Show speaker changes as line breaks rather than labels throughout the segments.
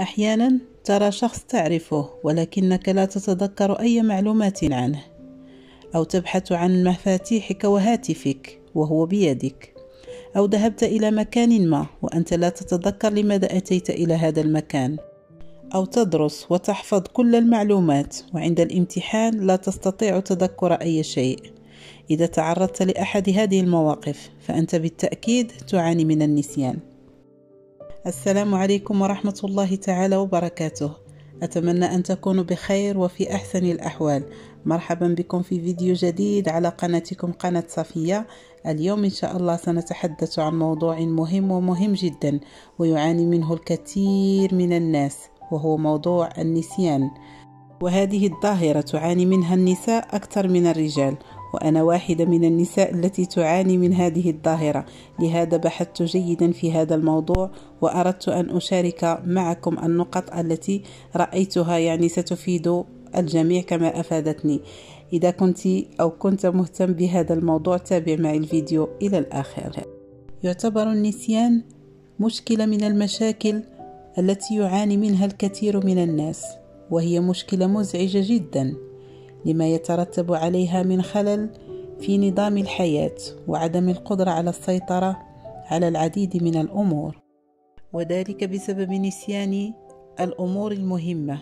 أحيانا ترى شخص تعرفه ولكنك لا تتذكر أي معلومات عنه أو تبحث عن مفاتيحك وهاتفك وهو بيدك أو ذهبت إلى مكان ما وأنت لا تتذكر لماذا أتيت إلى هذا المكان أو تدرس وتحفظ كل المعلومات وعند الامتحان لا تستطيع تذكر أي شيء. إذا تعرضت لأحد هذه المواقف فأنت بالتأكيد تعاني من النسيان. السلام عليكم ورحمة الله تعالى وبركاته. أتمنى أن تكونوا بخير وفي أحسن الأحوال. مرحبا بكم في فيديو جديد على قناتكم قناة صفية. اليوم إن شاء الله سنتحدث عن موضوع مهم ومهم جدا ويعاني منه الكثير من الناس وهو موضوع النسيان. وهذه الظاهرة تعاني منها النساء أكثر من الرجال وأنا واحدة من النساء التي تعاني من هذه الظاهرة. لهذا بحثت جيدا في هذا الموضوع وأردت أن أشارك معكم النقط التي رأيتها يعني ستفيد الجميع كما أفادتني. إذا كنت أو كنت مهتم بهذا الموضوع تابع معي الفيديو إلى الآخر. يعتبر النسيان مشكلة من المشاكل التي يعاني منها الكثير من الناس وهي مشكلة مزعجة جدا. لما يترتب عليها من خلل في نظام الحياة وعدم القدرة على السيطرة على العديد من الأمور. وذلك بسبب نسيان الأمور المهمة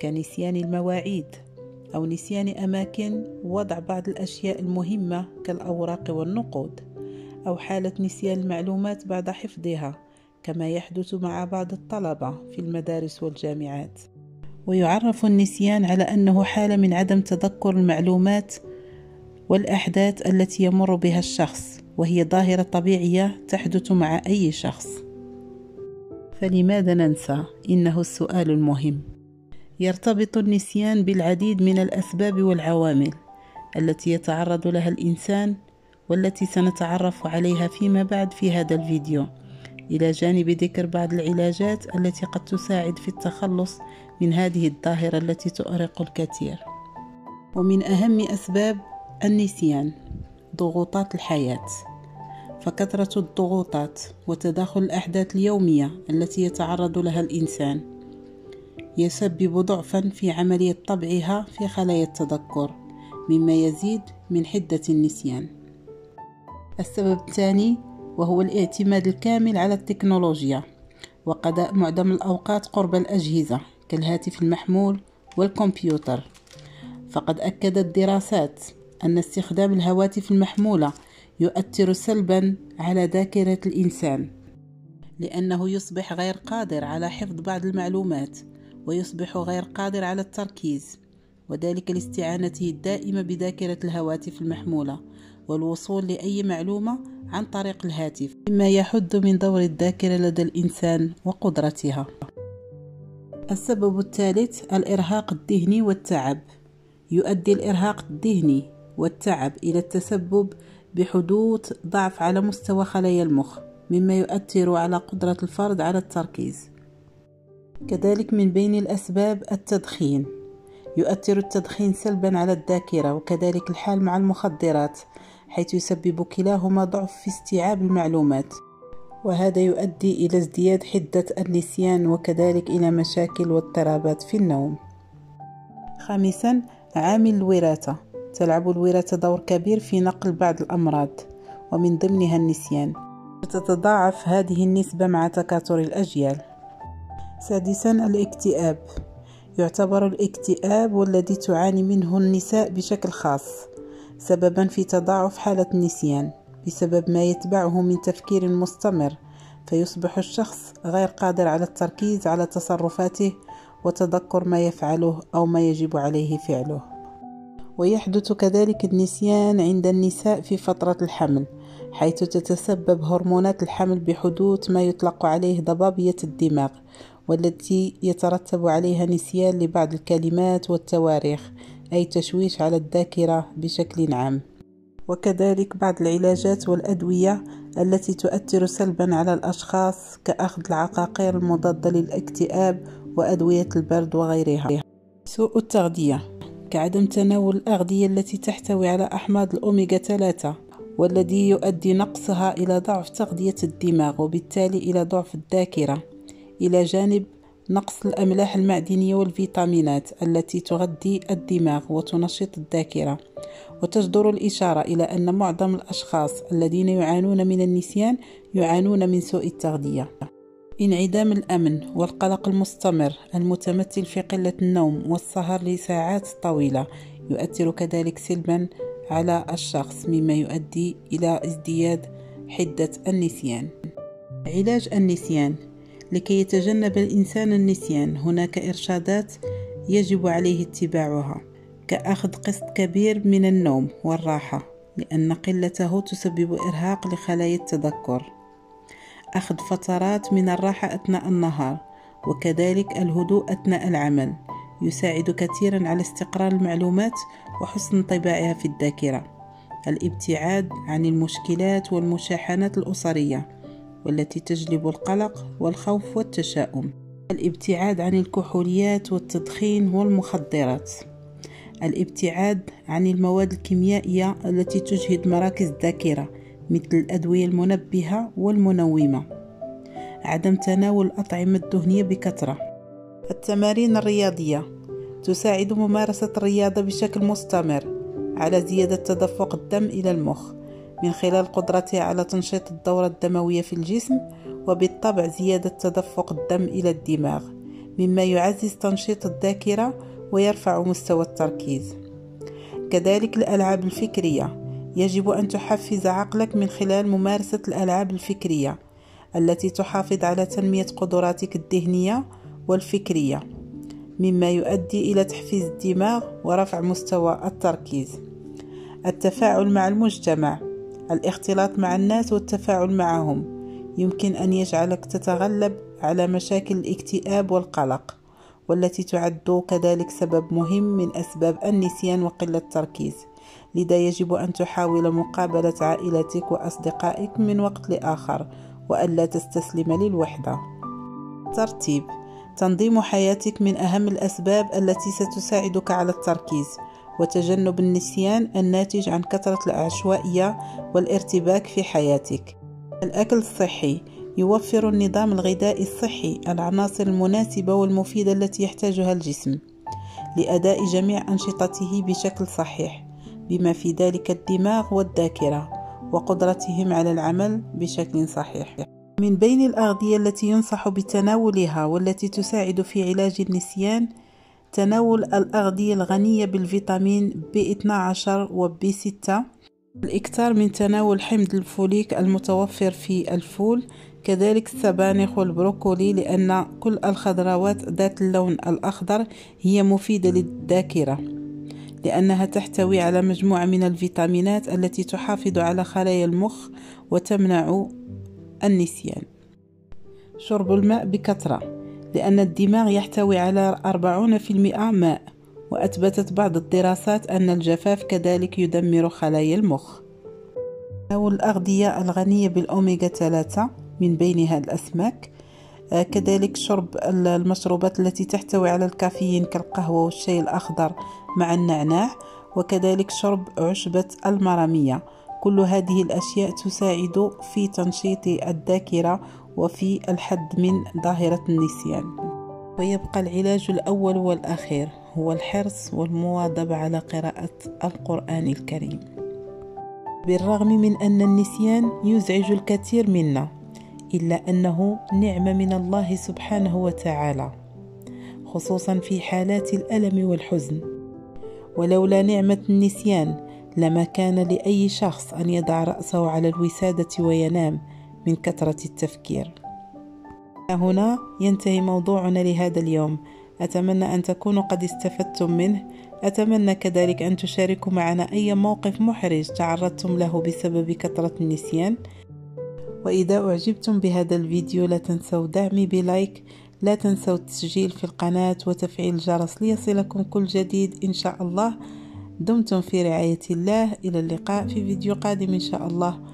كنسيان المواعيد أو نسيان أماكن وضع بعض الأشياء المهمة كالأوراق والنقود أو حالة نسيان المعلومات بعد حفظها كما يحدث مع بعض الطلبة في المدارس والجامعات. ويعرف النسيان على أنه حالة من عدم تذكر المعلومات والأحداث التي يمر بها الشخص وهي ظاهرة طبيعية تحدث مع أي شخص. فلماذا ننسى؟ إنه السؤال المهم. يرتبط النسيان بالعديد من الأسباب والعوامل التي يتعرض لها الإنسان والتي سنتعرف عليها فيما بعد في هذا الفيديو. إلى جانب ذكر بعض العلاجات التي قد تساعد في التخلص من هذه الظاهرة التي تؤرق الكثير. ومن أهم أسباب النسيان ضغوطات الحياة. فكثرة الضغوطات وتداخل الأحداث اليومية التي يتعرض لها الإنسان يسبب ضعفا في عملية طبعها في خلايا التذكر مما يزيد من حدة النسيان. السبب الثاني وهو الاعتماد الكامل على التكنولوجيا وقضاء معظم الأوقات قرب الأجهزة كالهاتف المحمول والكمبيوتر. فقد أكدت دراسات أن استخدام الهواتف المحمولة يؤثر سلبا على ذاكرة الإنسان لأنه يصبح غير قادر على حفظ بعض المعلومات ويصبح غير قادر على التركيز وذلك لاستعانته الدائمة بذاكرة الهواتف المحمولة. والوصول لأي معلومة عن طريق الهاتف مما يحد من دور الذاكرة لدى الإنسان وقدرتها. السبب الثالث الإرهاق الذهني والتعب. يؤدي الإرهاق الذهني والتعب إلى التسبب بحدوث ضعف على مستوى خلايا المخ مما يؤثر على قدرة الفرد على التركيز. كذلك من بين الأسباب التدخين. يؤثر التدخين سلبا على الذاكرة وكذلك الحال مع المخدرات. حيث يسبب كلاهما ضعف في استيعاب المعلومات. وهذا يؤدي إلى ازدياد حدة النسيان وكذلك إلى مشاكل واضطرابات في النوم. خامسا عامل الوراثة. تلعب الوراثة دور كبير في نقل بعض الأمراض ومن ضمنها النسيان. تتضاعف هذه النسبة مع تكاثر الأجيال. سادسا الاكتئاب. يعتبر الاكتئاب والذي تعاني منه النساء بشكل خاص. سببا في تضاعف حالة النسيان بسبب ما يتبعه من تفكير مستمر فيصبح الشخص غير قادر على التركيز على تصرفاته وتذكر ما يفعله أو ما يجب عليه فعله. ويحدث كذلك النسيان عند النساء في فترة الحمل حيث تتسبب هرمونات الحمل بحدوث ما يطلق عليه ضبابية الدماغ والتي يترتب عليها نسيان لبعض الكلمات والتواريخ أي تشويش على الذاكرة بشكل عام. وكذلك بعض العلاجات والأدوية التي تؤثر سلبا على الأشخاص كأخذ العقاقير المضادة للاكتئاب وأدوية البرد وغيرها. سوء التغذية. كعدم تناول الأغذية التي تحتوي على أحماض الأوميغا 3 والذي يؤدي نقصها إلى ضعف تغذية الدماغ وبالتالي إلى ضعف الذاكرة. إلى جانب نقص الأملاح المعدنية والفيتامينات التي تغذي الدماغ وتنشط الذاكرة وتجدر الإشارة إلى أن معظم الأشخاص الذين يعانون من النسيان يعانون من سوء التغذية. انعدام الأمن والقلق المستمر المتمثل في قلة النوم والسهر لساعات طويلة يؤثر كذلك سلبا على الشخص مما يؤدي إلى ازدياد حدة النسيان. علاج النسيان لكي يتجنب الإنسان النسيان. هناك إرشادات يجب عليه اتباعها كأخذ قسط كبير من النوم والراحة لأن قلته تسبب إرهاق لخلايا التذكر. أخذ فترات من الراحة أثناء النهار وكذلك الهدوء أثناء العمل يساعد كثيرا على استقرار المعلومات وحسن انطباعها في الذاكرة. الابتعاد عن المشكلات والمشاحنات الأسرية والتي تجلب القلق والخوف والتشاؤم. الابتعاد عن الكحوليات والتدخين والمخدرات. الابتعاد عن المواد الكيميائية التي تجهد مراكز الذاكرة مثل الأدوية المنبهة والمنومة. عدم تناول الأطعمة الدهنية بكثرة. التمارين الرياضية. تساعد ممارسة الرياضة بشكل مستمر على زيادة تدفق الدم إلى المخ. من خلال قدرتها على تنشيط الدورة الدموية في الجسم وبالطبع زيادة تدفق الدم إلى الدماغ مما يعزز تنشيط الذاكرة ويرفع مستوى التركيز. كذلك الألعاب الفكرية. يجب أن تحفز عقلك من خلال ممارسة الألعاب الفكرية التي تحافظ على تنمية قدراتك الذهنية والفكرية مما يؤدي إلى تحفيز الدماغ ورفع مستوى التركيز. التفاعل مع المجتمع. الاختلاط مع الناس والتفاعل معهم. يمكن أن يجعلك تتغلب على مشاكل الاكتئاب والقلق والتي تعد كذلك سبب مهم من أسباب النسيان وقلة التركيز. لذا يجب أن تحاول مقابلة عائلتك وأصدقائك من وقت لآخر وألا تستسلم للوحدة. ترتيب تنظيم حياتك من أهم الأسباب التي ستساعدك على التركيز. وتجنب النسيان الناتج عن كثرة العشوائية والارتباك في حياتك. الأكل الصحي يوفر النظام الغذائي الصحي العناصر المناسبة والمفيدة التي يحتاجها الجسم لأداء جميع أنشطته بشكل صحيح بما في ذلك الدماغ والذاكرة وقدرتهم على العمل بشكل صحيح. من بين الأغذية التي ينصح بتناولها والتي تساعد في علاج النسيان تناول الأغذية الغنية بالفيتامين B12 و B6 الإكثار من تناول حمض الفوليك المتوفر في الفول كذلك السبانخ والبروكولي لأن كل الخضروات ذات اللون الأخضر هي مفيدة للذاكرة لأنها تحتوي على مجموعة من الفيتامينات التي تحافظ على خلايا المخ وتمنع النسيان. شرب الماء بكثرة. لأن الدماغ يحتوي على 40% ماء وأثبتت بعض الدراسات أن الجفاف كذلك يدمر خلايا المخ. أو الأغذية الغنية بالأوميغا 3 من بينها الأسماك. آه، كذلك شرب المشروبات التي تحتوي على الكافيين كالقهوة والشاي الأخضر مع النعناع وكذلك شرب عشبة المرامية. كل هذه الأشياء تساعد في تنشيط الذاكرة وفي الحد من ظاهرة النسيان. ويبقى العلاج الأول والأخير هو الحرص والمواظبة على قراءة القرآن الكريم. بالرغم من أن النسيان يزعج الكثير منا إلا أنه نعمة من الله سبحانه وتعالى خصوصا في حالات الألم والحزن. ولولا نعمة النسيان لما كان لأي شخص أن يضع رأسه على الوسادة وينام من كثرة التفكير. هنا ينتهي موضوعنا لهذا اليوم. أتمنى أن تكونوا قد استفدتم منه. أتمنى كذلك أن تشاركوا معنا أي موقف محرج تعرضتم له بسبب كثرة النسيان. وإذا أعجبتم بهذا الفيديو لا تنسوا دعمي بلايك لا تنسوا التسجيل في القناة وتفعيل الجرس ليصلكم كل جديد إن شاء الله. دمتم في رعاية الله. إلى اللقاء في فيديو قادم إن شاء الله.